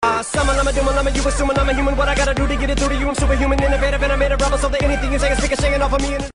Uh, I'm a doom, I'm a you assuming I'm a human. What I gotta do to get it through to you? I'm superhuman, innovative, and I made a rubber so that anything you say is bigger, shaking off of me. And